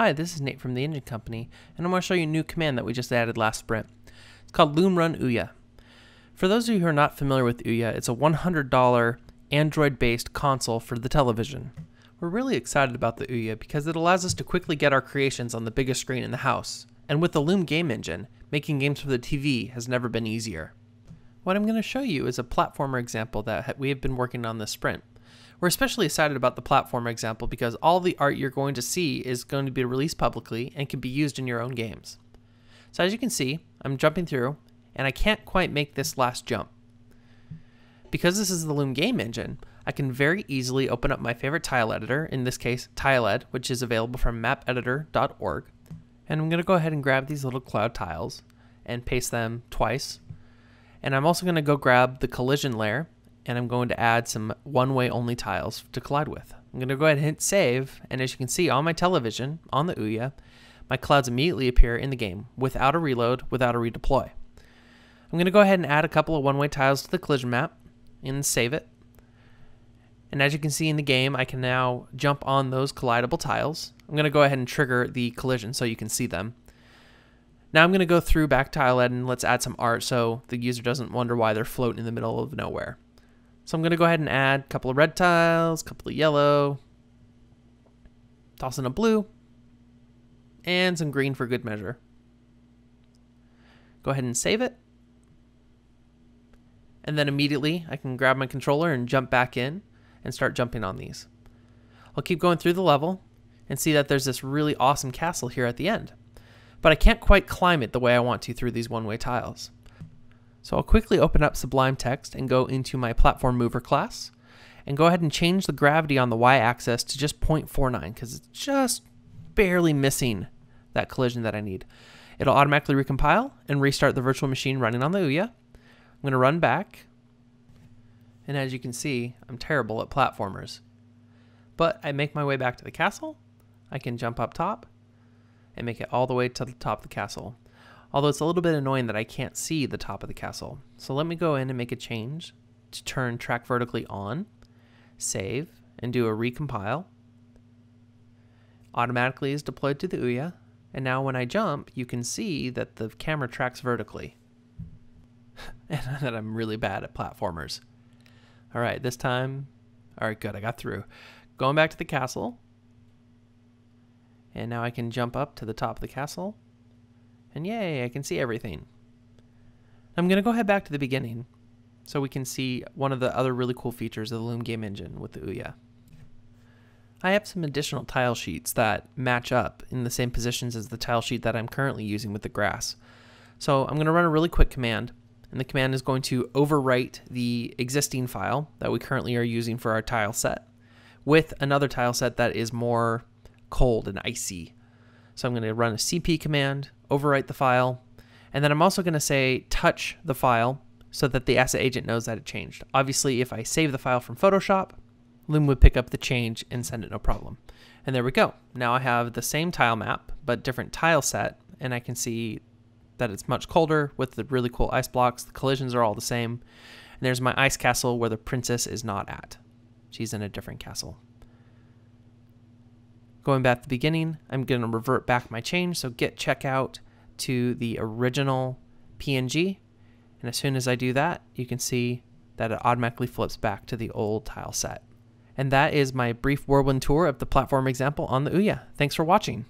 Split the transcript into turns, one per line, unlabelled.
Hi, this is Nate from the Engine Company, and I'm going to show you a new command that we just added last sprint. It's called Loom Run Ouya. For those of you who are not familiar with Ouya, it's a $100 Android-based console for the television. We're really excited about the Ouya because it allows us to quickly get our creations on the biggest screen in the house. And with the Loom game engine, making games for the TV has never been easier. What I'm going to show you is a platformer example that we have been working on this sprint. We're especially excited about the platform example because all the art you're going to see is going to be released publicly and can be used in your own games. So as you can see, I'm jumping through and I can't quite make this last jump. Because this is the Loom game engine, I can very easily open up my favorite tile editor, in this case Tiled, which is available from mapeditor.org. And I'm going to go ahead and grab these little cloud tiles and paste them twice. And I'm also going to go grab the collision layer and I'm going to add some one-way only tiles to collide with. I'm going to go ahead and hit save, and as you can see on my television, on the Ouya, my clouds immediately appear in the game without a reload, without a redeploy. I'm going to go ahead and add a couple of one-way tiles to the collision map and save it. And as you can see in the game, I can now jump on those collidable tiles. I'm going to go ahead and trigger the collision so you can see them. Now I'm going to go through back Tiled and let's add some art so the user doesn't wonder why they're floating in the middle of nowhere. So I'm going to go ahead and add a couple of red tiles, a couple of yellow, toss in a blue, and some green for good measure. Go ahead and save it. And then immediately I can grab my controller and jump back in and start jumping on these. I'll keep going through the level and see that there's this really awesome castle here at the end. But I can't quite climb it the way I want to through these one-way tiles. So I'll quickly open up Sublime Text and go into my Platform Mover class and go ahead and change the gravity on the y-axis to just 0.49 because it's just barely missing that collision that I need. It'll automatically recompile and restart the virtual machine running on the Ouya. I'm going to run back. And as you can see, I'm terrible at platformers. But I make my way back to the castle. I can jump up top and make it all the way to the top of the castle although it's a little bit annoying that I can't see the top of the castle. So let me go in and make a change to turn track vertically on, save, and do a recompile. Automatically is deployed to the Ouya, and now when I jump, you can see that the camera tracks vertically. and that I'm really bad at platformers. All right, this time, all right, good, I got through. Going back to the castle, and now I can jump up to the top of the castle and yay, I can see everything. I'm going to go head back to the beginning so we can see one of the other really cool features of the Loom game engine with the Ouya. I have some additional tile sheets that match up in the same positions as the tile sheet that I'm currently using with the grass. So I'm going to run a really quick command, and the command is going to overwrite the existing file that we currently are using for our tile set with another tile set that is more cold and icy. So I'm going to run a cp command, overwrite the file, and then I'm also going to say touch the file so that the asset agent knows that it changed. Obviously, if I save the file from Photoshop, Loom would pick up the change and send it no problem. And there we go. Now I have the same tile map, but different tile set, and I can see that it's much colder with the really cool ice blocks. The collisions are all the same. And there's my ice castle where the princess is not at. She's in a different castle. Going back to the beginning, I'm going to revert back my change. So git checkout to the original PNG. And as soon as I do that, you can see that it automatically flips back to the old tile set. And that is my brief whirlwind tour of the platform example on the Ouya. Thanks for watching.